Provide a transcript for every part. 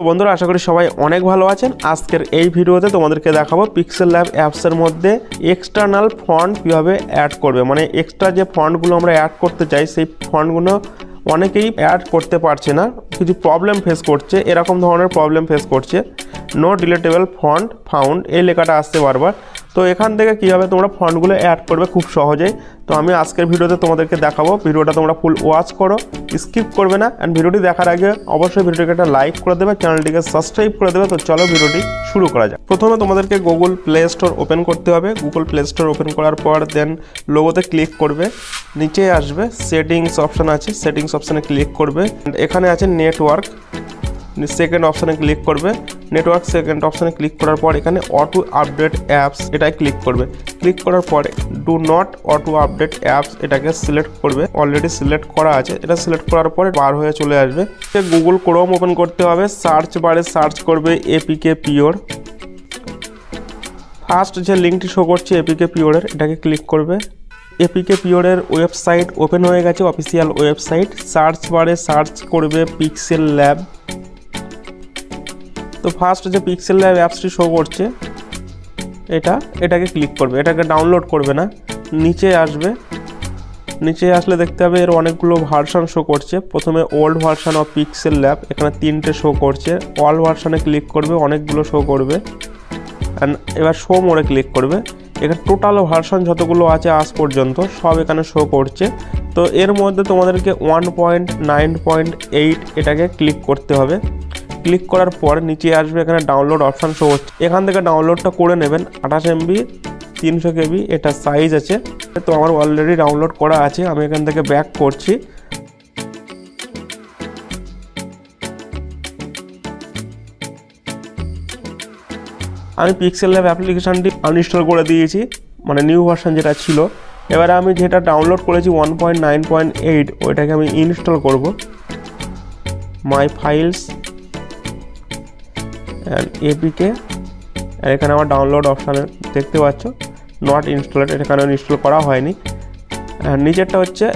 বন্ধুরা, আশা করি সবাই অনেক ভালো আছেন। আজকের এই ভিডিওতে তোমাদেরকে দেখাবো পিক্সেল ল্যাব অ্যাপসের মধ্যে এক্সটার্নাল ফন্ট কীভাবে অ্যাড করবে। মানে এক্সট্রা যে ফন্টগুলো আমরা অ্যাড করতে চাই, সেই ফন্টগুলো অনেকেই অ্যাড করতে পারছে না। কিছু প্রবলেম ফেস করছে, এরকম ধরনের প্রবলেম ফেস করছে। নো ডিলেটেবল ফন্ট ফাউন্ড এই লেখাটা আসছে বারবার। তো এখান থেকে কীভাবে তোমরা ফন্টগুলো অ্যাড করবে খুব সহজেই। তো আমি আজকের ভিডিওতে তোমাদেরকে দেখাবো, ভিডিওটা তোমরা ফুল ওয়াচ করো স্কিপ করবে না। অ্যান্ড ভিডিওটি দেখার আগে অবশ্যই ভিডিওটিকে একটা লাইক করে দেবে চ্যানেলটিকে সাবস্ক্রাইব করে দেবে। তো চলো ভিডিওটি শুরু করা যাক। প্রথমে তোমাদেরকে গুগল প্লে স্টোর ওপেন করতে হবে। গুগল প্লে স্টোর ওপেন করার পর দেন লোগোতে ক্লিক করবে। নিচে আসবে সেটিংস অপশান আছে সেটিংস অপশানে ক্লিক করবে। এখানে আছে নেটওয়ার্ক সেকেন্ড অপশানে ক্লিক করবে। নেটওয়ার্ক সেকেন্ড অপশানে ক্লিক করার পর এখানে অটো আপডেট অ্যাপস এটাই ক্লিক করবে। ক্লিক করার পরে do not auto update apps এটাকে সিলেক্ট করবে। অলরেডি সিলেক্ট করা আছে। এটা সিলেক্ট করার পরে বার হয়ে চলে আসবে। গুগল ক্রোম ওপেন করতে হবে। সার্চ বারে সার্চ করবে এপিকে পিওর ফার্স্ট যে লিঙ্কটি শো করছে এপিকে পিওরের এটাকে ক্লিক করবে। এপিকে পিওরের ওয়েবসাইট ওপেন হয়ে গেছে অফিসিয়াল ওয়েবসাইট সার্চ বারে সার্চ করবে পিক্সেল ল্যাব তো ফার্স্ট যে পিক্সেল ল্যাব অ্যাপসটি শো করছে, এটা, এটাকে ক্লিক করবে। এটাকে ডাউনলোড করবে না, নিচে আসবে। নিচে আসলে দেখতে হবে এর অনেকগুলো ভার্সন শো করছে। প্রথমে old version of Pixel Lab এখানে তিনটে শো করছে। অল ভার্সনে ক্লিক করবে, অনেকগুলো শো করবে। অ্যান্ড এবার শো মোড়ে ক্লিক করবে। এখানে টোটাল ভার্সন যতগুলো আছে আজ পর্যন্ত, সব এখানে শো করছে। তো এর মধ্যে তোমাদেরকে one point nine point eight এটাকে ক্লিক করতে হবে। ক্লিক করার পর নিচে আসবে এখানে ডাউনলোড অপশান শো হচ্ছে। এখান থেকে ডাউনলোডটা করে নেবেন, আঠাশ এমবি তিনশো কেবি এটা সাইজ আছে। তো আমার অলরেডি ডাউনলোড করা আছে, আমি এখান থেকে ব্যাক করছি। আমি পিক্সেল ল্যাব অ্যাপ্লিকেশানটি আনইনস্টল করে দিয়েছি মানে নিউ ভার্সন যেটা ছিল। এবারে আমি যেটা ডাউনলোড করেছি one point nine point eight ওইটাকে আমি ইনস্টল করব। মাই ফাইলস অ্যান্ড এপিকে আর এখানে আমার ডাউনলোড অপশানে দেখতে পাচ্ছ নট ইনস্টলেড এখানে ইনস্টল করা হয়নি। আর নিচেরটা হচ্ছে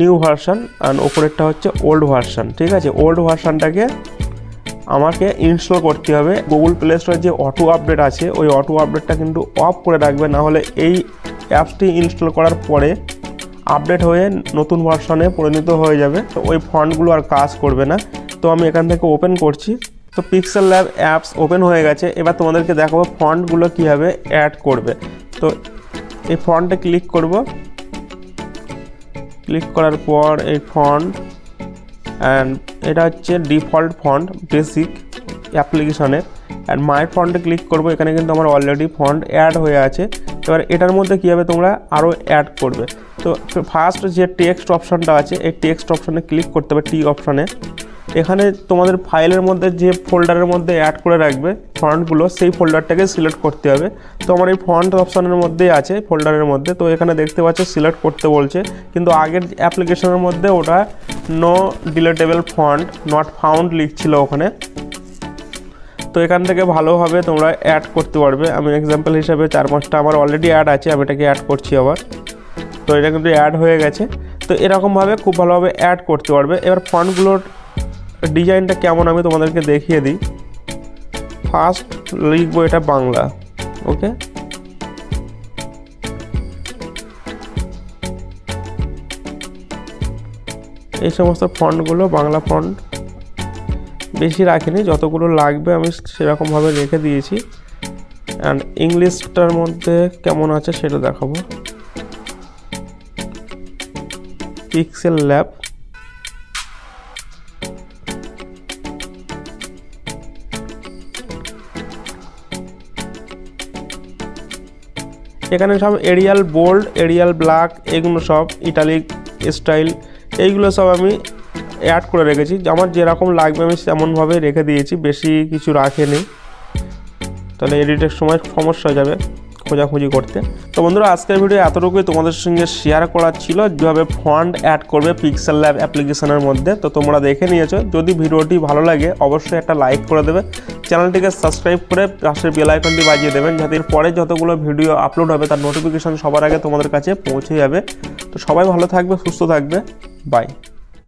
নিউ ভার্সন আর ওপরেরটা হচ্ছে ওল্ড ভার্সন ঠিক আছে? ওল্ড ভার্সনটাকে আমাকে ইনস্টল করতে হবে। গুগল প্লে স্টোরে যে অটো আপডেট আছে, ওই অটো আপডেটটা কিন্তু অফ করে রাখবে, না হলে এই অ্যাপসটি ইনস্টল করার পরে আপডেট হয়ে নতুন ভার্সনে পরিণত হয়ে যাবে। তো ওই ফন্টগুলো আর কাজ করবে না। তো আমি এখান থেকে ওপেন করছি। তো পিক্সেল ল্যাব অ্যাপস ওপেন হয়ে গেছে। এবার তোমাদেরকে দেখাবো ফন্টগুলো কীভাবে অ্যাড করবে। তো এই ফন্টে ক্লিক করব। ক্লিক করার পর এই ফন্ট অ্যান্ড এটা হচ্ছে ডিফল্ট ফন্ট বেসিক অ্যাপ্লিকেশনের অ্যান্ড মাই ফন্টে ক্লিক করব, এখানে কিন্তু আমার অলরেডি ফন্ট অ্যাড হয়ে আছে। এবার এটার মধ্যে কীভাবে তোমরা আরও অ্যাড করবে? তো ফার্স্ট যে টেক্সট অপশানটা আছে, এই টেক্সট অপশানে ক্লিক করতে হবে টি অপশানে এখানে তোমাদের ফাইলের মধ্যে যে ফোল্ডারের মধ্যে অ্যাড করে রাখবে ফন্টগুলো সেই ফোল্ডারটাকে সিলেক্ট করতে হবে। তো আমার এই ফন্ট অপশানের মধ্যেই আছে ফোল্ডারের মধ্যে। তো এখানে দেখতে পাচ্ছ সিলেক্ট করতে বলছে। কিন্তু আগের অ্যাপ্লিকেশনের মধ্যে ওটা no deletable font not found লিখছিল ওখানে। তো এখান থেকে ভালোভাবে তোমরা অ্যাড করতে পারবে। আমি এক্সাম্পল হিসাবে চার পাঁচটা আমার অলরেডি অ্যাড আছে, আমি এটাকে অ্যাড করছি আবার। তো এটা কিন্তু অ্যাড হয়ে গেছে। তো এরকমভাবে খুব ভালোভাবে অ্যাড করতে পারবে। এবার ফন্টগুলোর ডিজাইনটা কেমন আমি তোমাদেরকে দেখিয়ে দিই। ফার্স্ট লিখব এটা বাংলা ওকে এই সমস্ত ফন্টগুলো, বাংলা ফন্ট, বেশি রাখিনি, যতগুলো লাগবে আমি সেরকমভাবে রেখে দিয়েছি। অ্যান্ড ইংলিশটার মধ্যে কেমন আছে সেটা দেখাবো। পিক্সেল ল্যাব এখানে সব এরিয়াল বোল্ড, এরিয়াল ব্ল্যাক, এগুলো সব ইটালিক স্টাইল, এইগুলো সব আমি অ্যাড করে রেখেছি। আমার যেরকম লাগবে আমি তেমনভাবে রেখে দিয়েছি, বেশি কিছু রাখেনি। তাহলে এডিটের সময় সমস্যা হয়ে যাবে। খোঁজাখুঁজি করতে। তো বন্ধুরা, আজকের ভিডিও এতটুকুই তোমাদের সঙ্গে শেয়ার করার ছিল, যেভাবে ফন্ড অ্যাড করবে পিক্সেল ল্যাব অ্যাপ্লিকেশনের মধ্যে। তো তোমরা দেখে নিয়েছো, যদি ভিডিওটি ভালো লাগে, অবশ্যই একটা লাইক করে দেবে। চ্যানেলটিকে সাবস্ক্রাইব করে পাশের বেল আইকনটি বাজিয়ে দেবেন, যাতে পরে যতগুলো ভিডিও আপলোড হবে, তার নোটিফিকেশন সবার আগে তোমাদের কাছে পৌঁছে যাবে। তো সবাই ভালো থাকবে, সুস্থ থাকবে। বাই